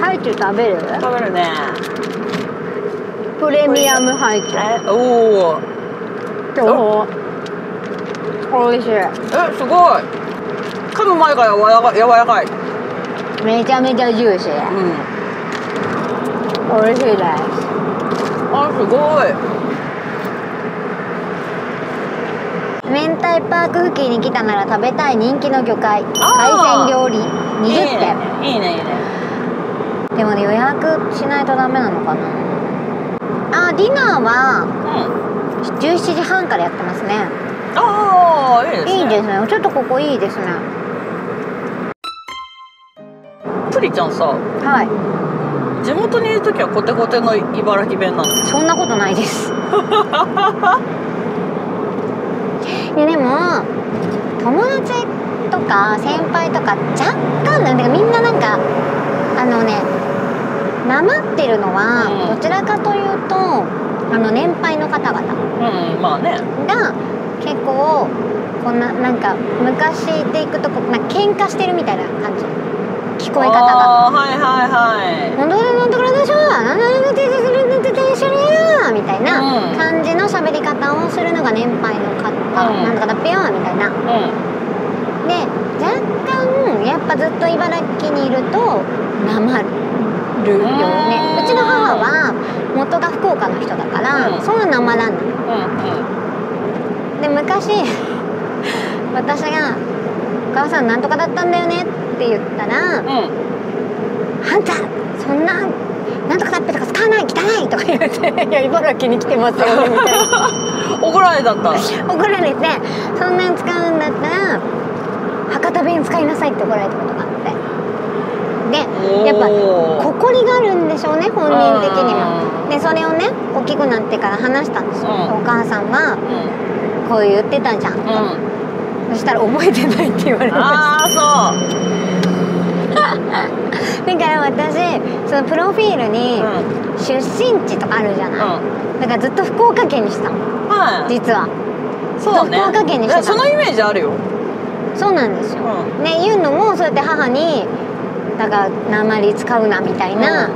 ハイチュウ食べる？食べるね。プレミアムハイチュえおおウどう美味しえすごい。噛む前から柔らかい柔らかいい。めちゃめちゃジューシー。うん。美味しいです。あすごい明太パーク付近に来たなら食べたい人気の魚介。海鮮料理。20いい点。ねいいねいいね。でもね予約しないとダメなのかな。あディナーはうん。17時半からやってますね。ああいいですね。いいですね。ちょっとここいいですね。プリちゃんさはい。地元にいる時はコテコテの茨城弁なの？そんなことないです いやでも友達とか先輩とか若干なんだかみんななんかあのねなまってるのはうん。どちらかというとあの年配の方々うんまあね。が結構こんななんか昔でいくとこなんか喧嘩してるみたいな感じ。聞こえ方が。はいはいはいなんとかなんとかでしょなんなんとかでしょ一緒にやみたいなうん感じの喋り方をするのが年配の方、うんなんとかだっぺよみたいな。うで若干やっぱずっと茨城にいるとなまるよね。うちの母は元が福岡の人だから、うん。そんななまらない。で昔 私が「お母さんなんとかだったんだよね」って言ったらうんうん「あんたそんななんとかだっぺい汚い」とか言って「いや茨城に来てますよね」みたいな。怒られたった怒られて「そんなん使うんだったら博多弁使いなさい」って怒られたことがあって。でやっぱ誇りがあるんでしょうね本人的にうん。もでそれをね大きくなってから話したんですよ、うん。お母さんはうこう言ってたじゃん、んうん。そしたら覚えてないって言われましああた だから私そのプロフィールに出身地とかあるじゃない、うだからずっと福岡県にしたの。んはい。実は。そうね。福岡県にしてたそのイメージあるよ。そうなんですよ、うね言うのもそうやって母にだから鉛使うなみたいな、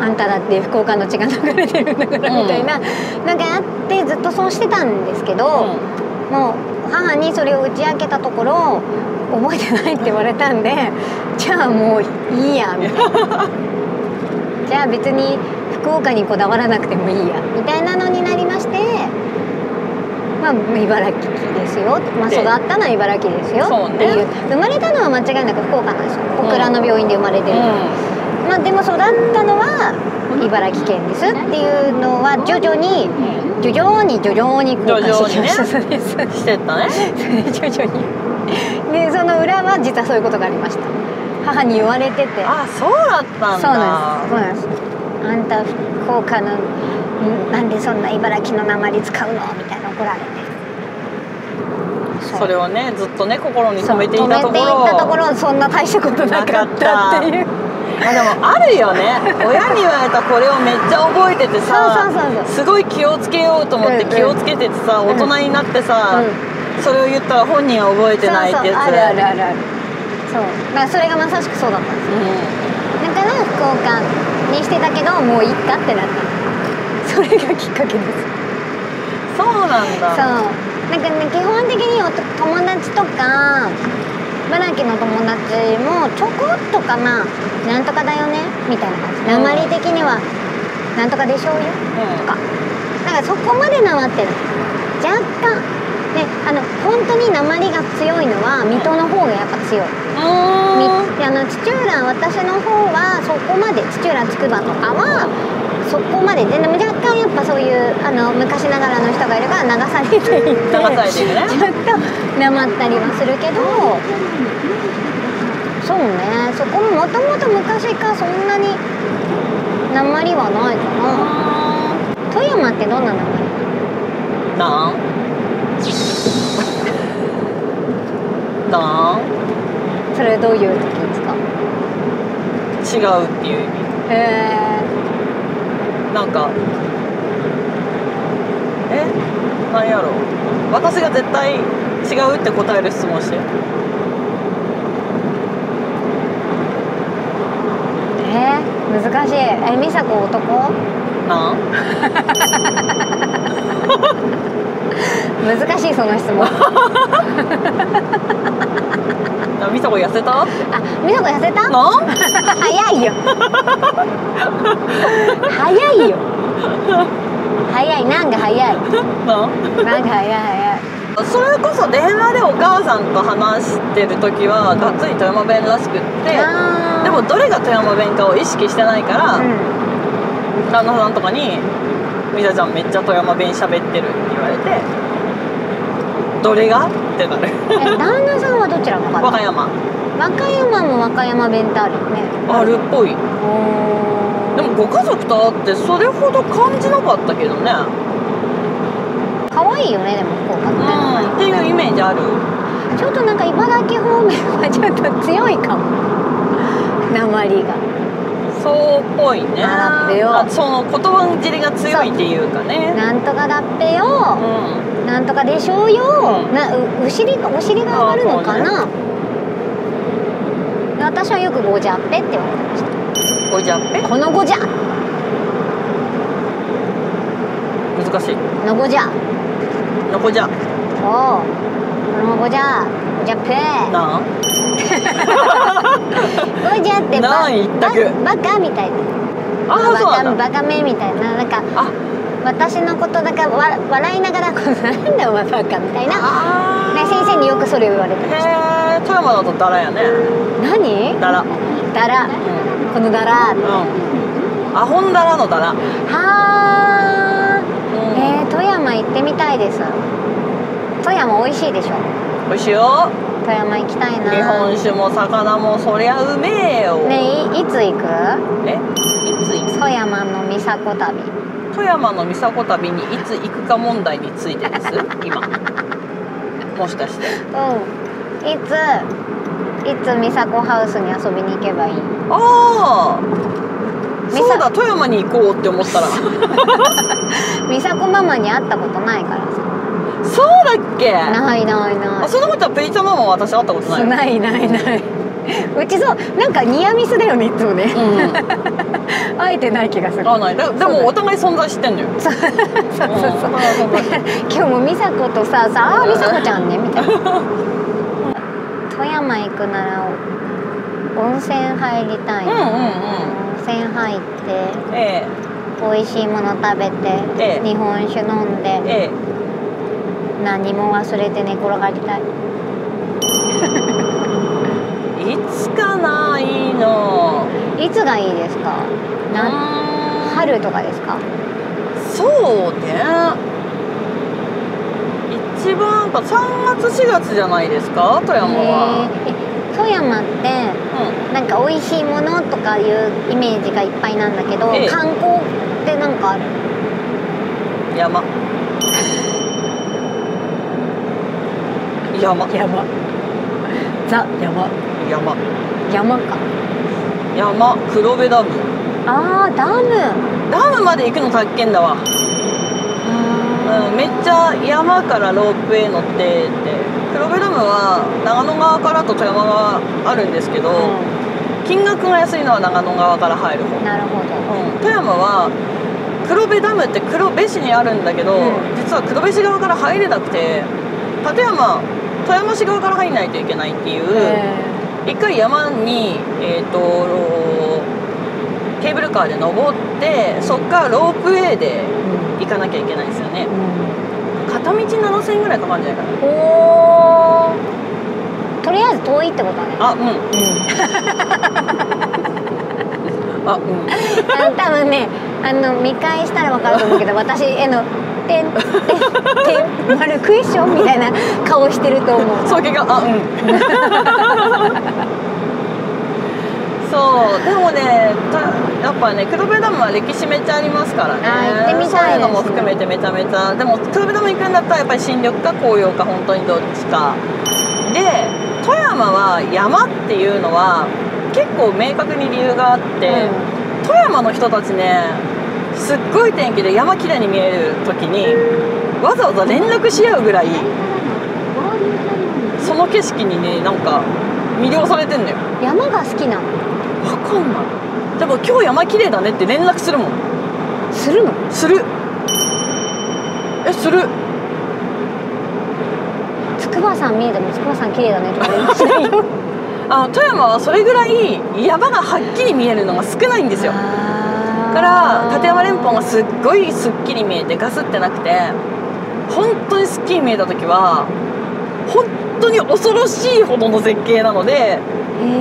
あんただって福岡の血が流れてるんだからうんみたいな、なんかあってずっとそうしてたんですけど、もう母にそれを打ち明けたところ覚えてないって言われたんでじゃあもういいや。みたいなじゃあ別に福岡にこだわらなくてもいいや。みたいなのになりましてまあ茨城ですよ、まあ、で育ったのは茨城ですよ。っていう。生まれたのは間違いなく福岡なんですよ。小倉の病院で生まれてる、まあでも育ったのは茨城県です。っていうのは徐々に徐々に徐々に公開してきました、徐 そうですう。んしてったね。徐々にでその裏は実はそういうことがありました。母に言われてて。あそうだったんだ。そうなんです。そうなん。ですあんた福岡のんなんでそんな茨城の鉛使うの？みたいな怒られて。それをねずっとね心に留めていたところ。止めていたところそんな大したことなかったっていう。あでもあるよね。親に言われたこれをめっちゃ覚えててさすごい気をつけようと思ってうん気をつけててさ、ん大人になってさ、うそれを言ったら本人は覚えてないってやつ。そうそうあるあるあるある。そう。だからそれがまさしくそうだったんですうだから福岡にしてたけどもういいかってなった。それがきっかけです。ん、そうなんだ。そう。なんかね基本的におと友達とか茨城の友達もちょこっとかななんとかだよねみたいな感じ。うん。鉛的にはなんとかでしょうよとか。だからそこまでなまってる若干。であの本当に鉛が強いのは水戸の方がやっぱ強い。あの土浦私の方はそこまで土浦つくばとかはそこまでででも若干やっぱそういうあの昔ながらの人がいるから流されていって流されていくね。ちょっとなまったりはするけど。そうね。そこももともと昔からそんなに鉛はないかな。富山ってどんな鉛なんなん？間それどういう時ですか？違うっていう意味。へえなんかえ？何やろ？う私が絶対違うって答える質問して。え、難しい。え美佐子男？な。ん 難しいその質問。あ美佐子痩せた？あ美佐子痩せた？早いよ。早いよ。早いなんか早い。な？んなんか早い早い。それこそ電話でお母さんと話してる時はがっつり富山弁らしくってでもどれが富山弁かを意識してないから、うん旦那さんとかに「美沙ちゃんめっちゃ富山弁喋ってる」って言われて「どれが?」ってなる。え旦那さんはどちらの方？和歌山。和歌山も和歌山弁ってあるよね。あるっぽい。おでもご家族と会ってそれほど感じなかったけどね。可愛いよねでも福岡って、うんっていうイメージある。ちょっとなんか茨城方面はちょっと強いかも。鉛がそうっぽいね。あらっぺよ。あその言葉尻が強いっていうかね。なんとかだっぺよ、うなんとかでしょうよ、うん。なうお尻がお尻が上がるのかあな、で私はよくゴジャッペって言われてました。んこれじゃっぺ？このゴジャ難しい。このゴジャのこじゃ。おう。このゴジャゴジャッペなんゴジャってバなん一択ババカみたいな。あバカバカめみたいな。なんかあ。私のことだからわ笑いながらなんだお前バカみたいな。あね先生によくそれ言われてました。へえ富山だとダラやね。何？ダラ。うんだらこのだらはアホンダラのダラ。あうん。えー、富山行ってみたいです。富山美味しいでしょ？美味しいよ富山行きたいな。日本酒も魚もそりゃうめえよ。ねいいつ行く？え？いつ行く？富山の三迫旅。富山の三迫旅にいつ行くか問題についてです？今。もしかして。うん。いついつ三迫ハウスに遊びに行けばいい？ああそうだ富山に行こうって思ったら。三迫ママに会ったことないからさそうだっけ？ないないない。あそのことはペイちゃんママは私会ったことないないないない。うちそうなんかニアミスだよねいつもね、うん。会えてない気がする。会わない。でもお互い存在知ってんのよ。そうそうそう今日も美佐子とささあ美佐子ちゃんねみたいな。富山行くなら温泉入りたい。な、うんうんうん。温泉入ってえ。美味しいもの食べて、ええ。日本酒飲んで、ええ何も忘れて寝転がりたい。えいつかないいの。いつがいいですか？なな春とかですか？そうね。一番やっぱ3月4月じゃないですか？富山は、富山ってうなんか美味しいものとかいうイメージがいっぱいなんだけど、ええ。観光ってなんかある？ん山山。山。ザ山。山。山か。山黒部ダム。あーダム。ダムまで行くの大変だわ、あうん、めっちゃ山からロープウェイ乗ってって。黒部ダムは長野側からと富山側あるんですけど、ー金額が安いのは長野側から入る方。うんなるほど。うん、富山は黒部ダムって黒部市にあるんだけど、うん。実は黒部市側から入れなくて立山富山市側から入んないといけないっていう、へ一回山にえっ、とケーブルカーで登ってそっからロープウェイでー行かなきゃいけないんですよね。うん。片道7000円ぐらいかかるんじゃないかな。おー。とりあえず遠いってことだね。あうん。うん。あうん。多分ねあの見返したら分かると思うけど 私への「てんてんてクエスチョン」みたいな顔してると思う。そう結果あ。うん。そうでもねたやっぱね黒部ダムは歴史めっちゃありますからね。行ってみたいねそういうのも含めてめちゃめちゃ。でも黒部ダム行くんだったらやっぱり新緑か紅葉か本当にどっちか。で富山は山っていうのは結構明確に理由があって、富山の人たちねすっごい天気で山綺麗に見える時にわざわざ連絡し合うぐらいその景色にねなんか魅了されてんのよ。山が好きなの？わかんない。でも今日山綺麗だねって連絡するもん。するの？する。えする。筑波山見えても筑波山綺麗だねとか連絡しない？よ あの富山はそれぐらい山がはっきり見えるのが少ないんですよから立山連峰がすっごいすっきり見えてガスってなくて本当にすっきり見えた時は本当に恐ろしいほどの絶景なので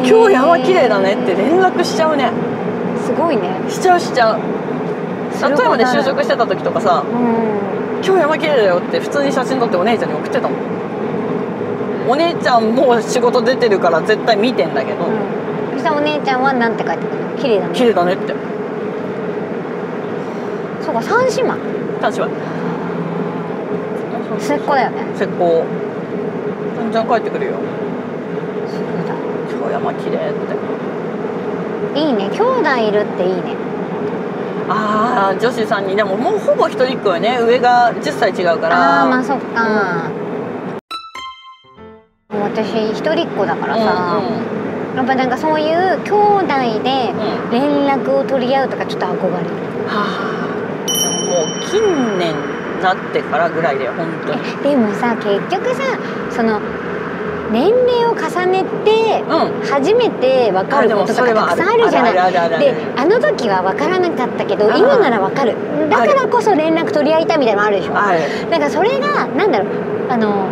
今日山綺麗だねって連絡しちゃうね。すごいね。しちゃうしちゃう。する富山で就職してた時とかさうん。今日山綺麗だよって普通に写真撮ってお姉ちゃんに送ってたもんお姉ちゃんもう仕事出てるから絶対見てんだけど、うん。そしたらお姉ちゃんはなんて書いてくるの？綺麗だね。綺麗だねってそうか三姉妹。確かに末っ子だよね。石膏全然帰ってくるよ。そうだ。今日山綺麗って。いいね。兄弟いるっていいね。ああ女子さんにでももうほぼ一人っ子よね。上が10歳違うから。ああーまあそっか、もう私一人っ子だからさ、うんうん。やっぱなんかそういう兄弟でうん。連絡を取り合うとかちょっと憧れる。はあ。でももう近年なってからぐらいだよ本当に。えでもさ結局さその年齢を重ねてうん。初めて分かることとかたくさんあるじゃない。であの時は分からなかったけど今なら分かる。だからこそ連絡取り合いたいみたいなのあるでしょ。だからそれがなんだろうあの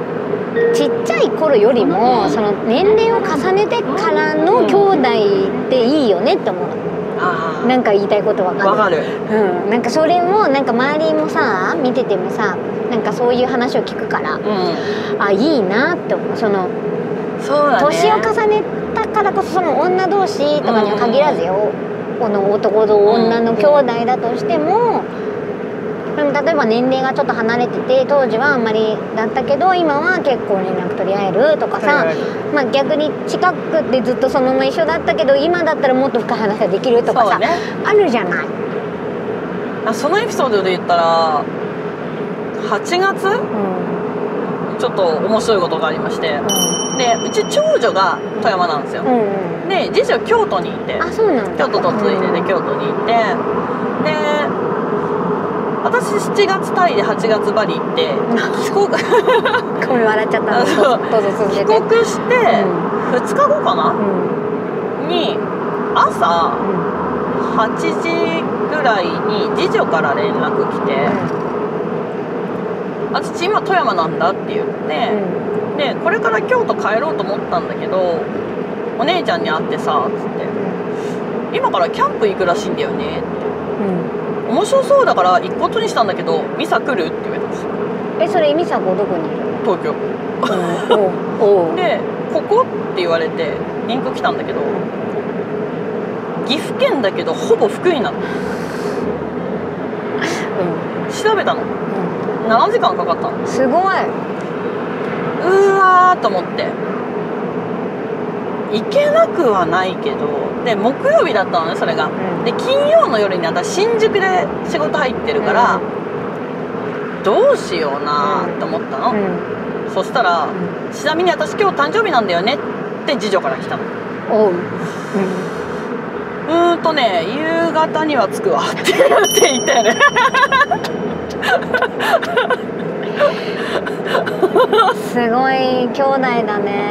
ちっちゃい頃よりも、うん。その年齢を重ねてからの兄弟っていいよねって思う。あなんか言いたいことわかる？うん、なんかそれもなんか周りもさ見ててもさなんかそういう話を聞くからうん。あいいなって思う。そのそう年を重ねたからこそその女同士とかには限らずよ、この男と女の兄弟だとしても、でも例えば年齢がちょっと離れてて当時はあんまりだったけど今は結構連絡取り合えるとかさ、まあ、逆に近くてずっとそのまま一緒だったけど今だったらもっと深い話ができるとかさ、ね。あるじゃない。あそのエピソードで言ったら8月？うん。ちょっと面白いことがありまして。でうち長女が富山なんですよ。うんうんで次女京都にいて。あそうなんだ。京都とついでで京都にいて。で私7月タイで8月バリ行って帰国 ごめん笑っちゃった。どうぞ続け帰て国して2日後かな？うん。に朝うん8時ぐらいに次女から連絡来て「私今富山なんだ」って言って、でこれから京都帰ろうと思ったんだけどお姉ちゃんに会ってさつって「今からキャンプ行くらしいんだよね」って。うん面白そうだから行くことにしたんだけど「ミサ来る?」って言われたんですよ。えそれ美佐子どこにいる東京。のおうおう。で「ここ?」って言われてリンク来たんだけど岐阜県だけどほぼ福井なの。調べたの。7時間かかったの。うんすごい。うーわーと思って。行けなくはないけどで木曜日だったのねそれが。ん。で金曜の夜に私新宿で仕事入ってるから、どうしようなーって思ったの、うん。そしたら、ちなみに私今日誕生日なんだよねって次女から来たの。おう。うーんとね夕方には着くわって言って言ったよねすごい兄弟だね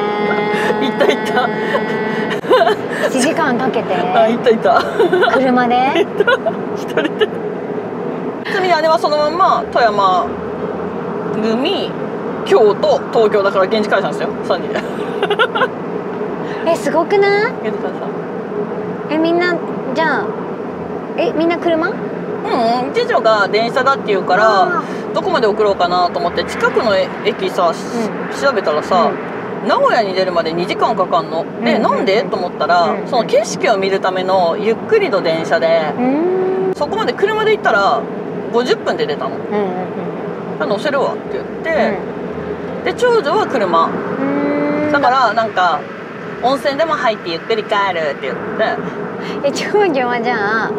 行っ た行った7時間かけて。あいたいた。車で？一人で。ちなみに姉はそのまんま富山組京都東京だから現地解散ですよ。3人で。えすごくない？現地解散えみんなじゃあえみんな車？うんうん次女が電車だって言うからどこまで送ろうかなと思って近くの駅さ、し調べたらさ、名古屋に出るまで2時間かかんの。で、うん。なんで？と思ったら、うん。その景色を見るためのゆっくりの電車でう、ん。そこまで車で行ったら50分で出たの。うん「乗せるわ」って言って、で長女は車。だからなんか温泉でも入ってゆっくり帰るって言って。え長女はじゃあう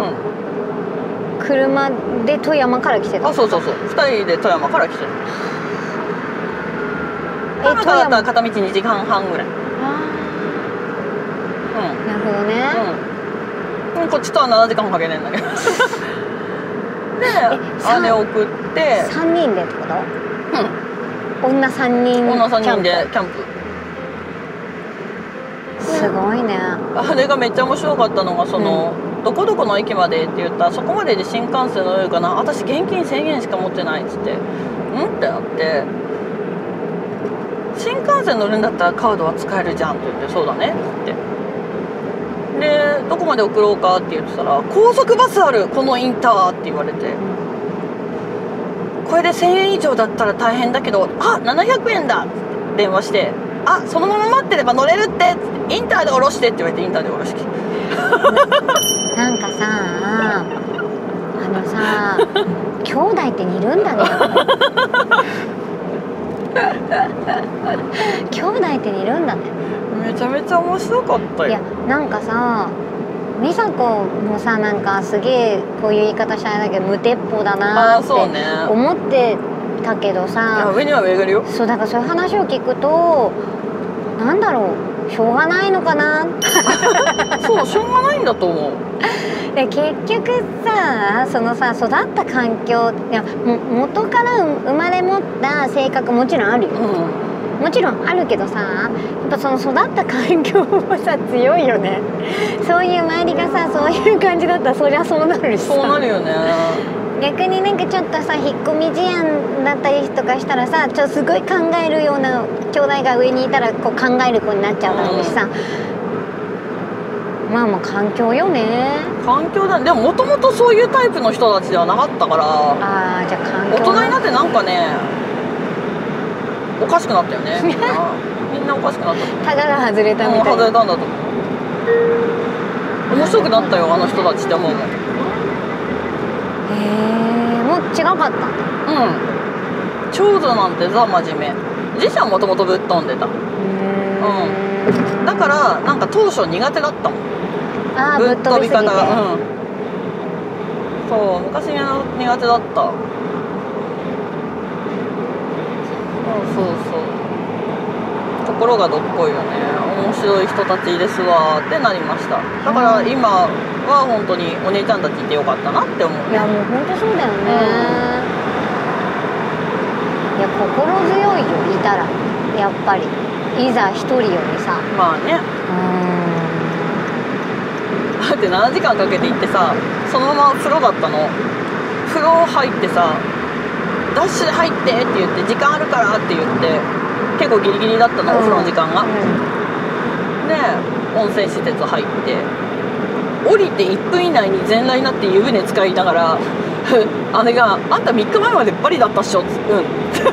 ん。車で富山から来てたあそうそうそう。2人で富山から来てるえ富山からだったら片道2時間半ぐらい。あうん。ーなるほどね、うん。うんこっちとは7時間もかけねえんだけど。でさあれ送って。3人でってこと？うん。女3人女3人でキャンプ。プ。すごいね。あれがめっちゃ面白かったのがその、どこどこの駅までって言ったらそこまでで新幹線乗れるかな。私現金1000円しか持ってないっつって。うん？ってなって新幹線乗るんだったらカードは使えるじゃんって言ってそうだねって。でどこまで送ろうかって言ってたら高速バスあるこのインターって言われて。これで1000円以上だったら大変だけどあ700円だって電話してあそのまま待ってれば乗れるってっつってインターで降ろしてって言われてインターで降ろして。なんかさあのさ兄弟って似るんだね 兄弟って似るんだね。めちゃめちゃ面白かったいやよなんかさ美佐子もさなんかすげえこういう言い方したらあれだけど無鉄砲だあなって思ってたけどさ上には上がるよ。そうだからそういう話を聞くとなんだろうしょうがないのかな そうしょうがないんだと思うで結局さそのさ育った環境いやも元から生まれ持った性格もちろんあるよ。うもちろんあるけどさやっぱその育った環境もさ強いよね。そういう周りがさそういう感じだったらそりゃそうなるしそうなるよね。逆になんかちょっとさ引っ込み思案だったりとかしたらさちょっとすごい考えるような兄弟が上にいたらこう考える子になっちゃうだろうしさ、まあまあ環境よね。環境だでももともとそういうタイプの人たちではなかったから。ああじゃあ環境大人になってなんかねおかしくなったよね。みんなおかしくなった。タガが外れたみたいな。外れたんだと思う。面白くなったよあの人たちって思うもん。へえもう違かった。うん。長女なんてザ真面目。自身はもともとぶっ飛んでた。うー。んだからなんか当初苦手だった。ぶっ飛びすぎて。が。うん。そう昔苦手だった。そうそうそう。ところがどっこいよね。面白い人たちですわ。ってなりました。だから今は本当にお姉ちゃんたちいてよかったなって思う。いやもう本当そうだよね、いや心強いよいたら。やっぱりいざ一人よりさ。まあね。うだって7時間かけて行ってさそのまま風呂だったの。風呂入ってさダッシュで入ってって言って時間あるからって言って結構ギリギリだったの、お風呂の時間が、ん。で温泉施設入って降りて1分以内に全裸になって湯船使いながら姉が「あんた3日前までバリだったっしょ」うん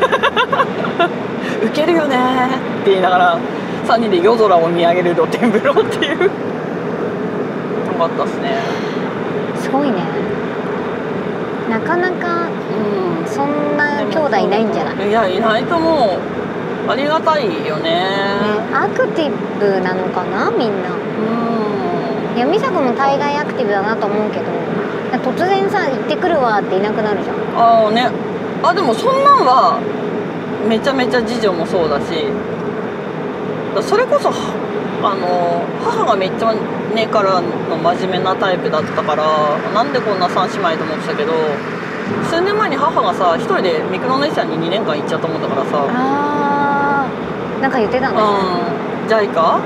ウケるよね。って言いながら3人で夜空を見上げる露天風呂っていう。よかったっすね。すごいね。なかなかうんそんな兄弟いないんじゃない、いやいないと思う。ありがたいよね。ね、アクティブなのかなみんな。うん。いや美佐子も大概アクティブだなと思うけど突然さ行ってくるわっていなくなるじゃん。ああね。あでもそんなんはめちゃめちゃ次女もそうだしだそれこそはあの母がめっちゃ根からの真面目なタイプだったからなんでこんな三姉妹と思ってたけど数年前に母がさ一人でミクロネシアに2年間行っちゃったもんだからさ。あー。なんか言ってたねうん。JICA う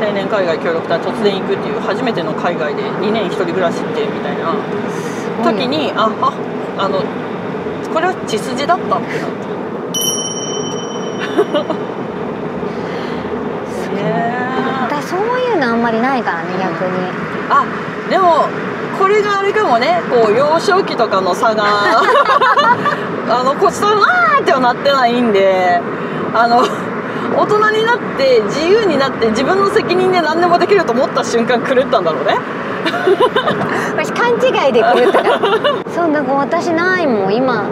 青年海外協力隊突然行くっていう初めての海外で2年一人暮らしってみたいな。ん時にあああのこれは血筋だったってなってね私そういうのあんまりないからね逆に。あでもこれがあれかもね。こう幼少期とかの差が。あのこっちとわーってはなってないんで。あの大人になって自由になって自分の責任で何でもできると思った瞬間狂ったんだろうね。私勘違いで狂ったから。そうなんか私ないもん今。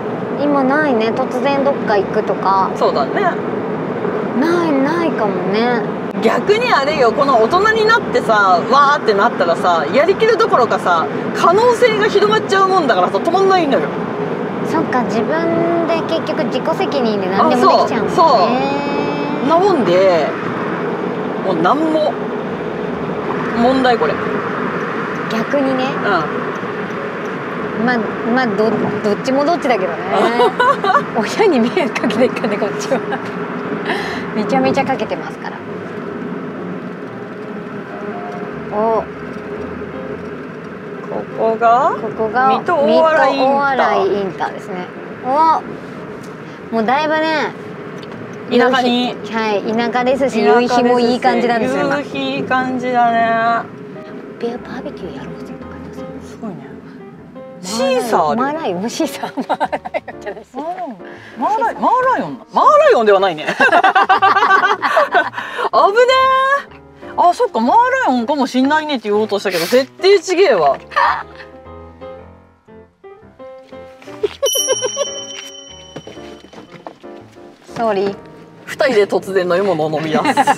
今ないね。突然どっか行くとか。そうだねないないかもね。逆にあれよこの大人になってさわーってなったらさやりきるどころかさ可能性が広がっちゃうもんだからさ止まんないのよ。そっか自分で結局自己責任で何でもできちゃうもんね。あそう。そなもんでもう何も問題これ。逆にね。まあまあどどっちもどっちだけどね。親に迷惑かけてるからねこっちはめちゃめちゃかけてますから。お。ここが？ここが水戸大洗インター。ですね。お。もうだいぶね田舎に。はい田舎ですし夕日もいい感じなんですよ今。夕日いい感じだね。バーベキューやろうシーサーマーライオンもシーサーマーライオンじゃないですマーライオンマーライマーライオン。マーライオンではないね。危ねえ。あそっか。マーライオンかもしんないねって言おうとしたけど絶対ちげえわ。 Sorry 二人で突然飲み物を飲み出す。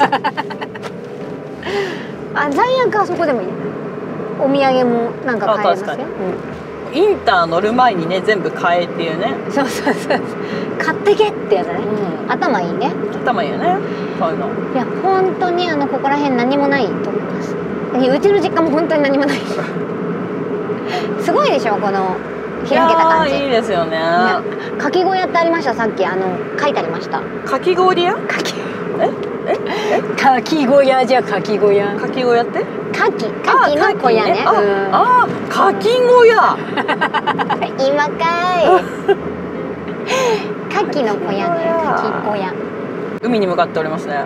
あ最悪あそこでもいい。お土産もなんか買えますよインター乗る前にね全部買えっていうね。そうそうそう買ってけってやつね。うん。頭いいね。頭いいよね。そういうの。いや本当にあのここら辺何もないと思います。うちの実家も本当に何もない。すごいでしょこの開けた感じ。いいいですよね。ねかき小屋ってありました？さっきあの書いてありました。かき氷屋？かきええかき小屋じゃかき小屋。かき小屋って？かきかきの小屋ね。あうん。あーかき小屋。今かい。かきの小屋ね。かき小屋。海に向かっておりますね。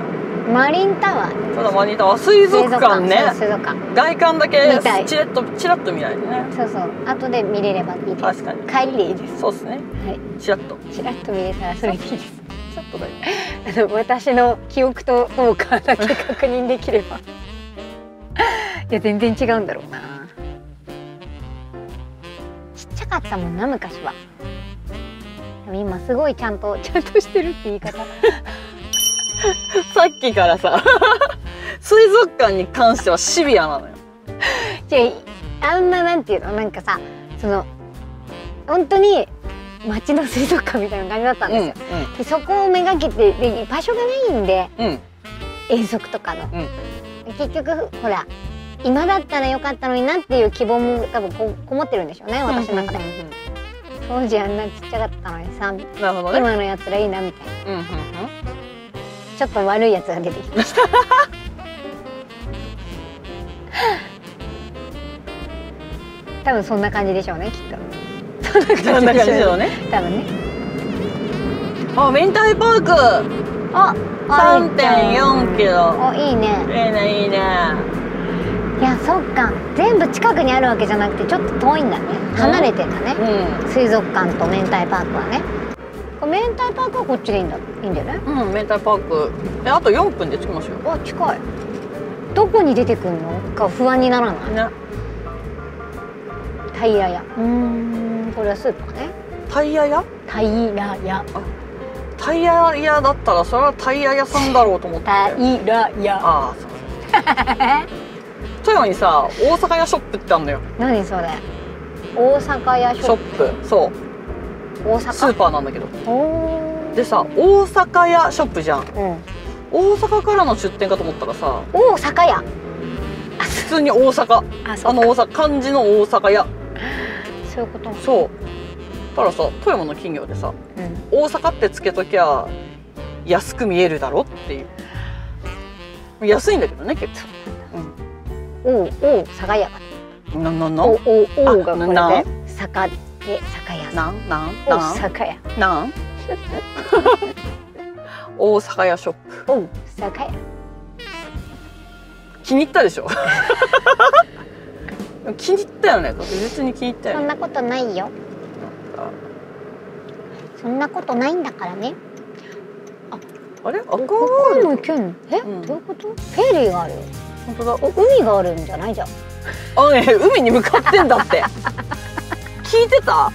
マリンタワー。ただマニタは水族館ね。そう水族館。外観だけチラッとチラッと見ないとね。そうそう。後で見れればいいです。確かに。帰りでいいです。そうですね。はい。チラッと。ちらっと見れたらそれでいいですチラッとだよ。あ の私の記憶とウォーカーだけ確認できれば。いや全然違うんだろうな。ちっちゃかったもんな昔は。でも今すごいちゃんと ちゃんとしてるって言い方。さっきからさ水族館に関してはシビアなのよ。違うあんななんていうの？なんかさその本当に町の水族館みたいな感じだったんですよ、でそこをめがけてで場所がないんでうん。うん遠足とかの、うん。結局ほら今だったらよかったのになっていう希望も多分ここもってるんでしょうね私の中で、当時あんなちっちゃかったのにさね。今のやつらいいなみたいな。うんうんうん。ちょっと悪いやつが出てきました。多分そんな感じでしょうねきっとそんな感じだよね。多分ね。あ明太パーク。あ3.4キロ。おいいね。いいねいいね。いやそっか。全部近くにあるわけじゃなくてちょっと遠いんだね。離れてんだね、う水族館と明太パークはね。明太パークはこっちでいいんだいいんだよね？んうん明太パーク。えあと4分で着きますよ。あ近い。どこに出てくるの？か不安にならない？ね。タイヤ屋。うーんこれはスーパーね。タイヤ屋？タイヤ。屋タイヤ屋だったらそれはタイヤ屋さんだろうと思って。タイヤ。屋ああそう。富山にさ大阪屋ショップってあるのよ。何それ？大阪屋ショッショップ。そう。プ大スー阪パーなんだけど。でさ大阪屋ショップじゃん。うん。大阪からの出店かと思ったらさ大阪屋。普通に大阪。あの大阪漢字の大阪屋そういうことそう。だからさ富山の企業でさうん。大阪ってつけときゃ安く見えるだろっていう。安いんだけどね結おうおう酒屋。構ななな？おおおがこれな？で酒で酒屋。なんなんおな？ん酒屋。な？ん 大阪屋ショップ。おう酒屋。気に入ったでしょ？気に入ったよね。確実に気に入ったよね。そんなことないよ。そんなことないんだからね。あれ？赤ここにも行けんのえ、うん。どういうこと？フェリーがある。本当だ。お海があるんじゃない？じゃんあのね海に向かってんだって。聞いてた？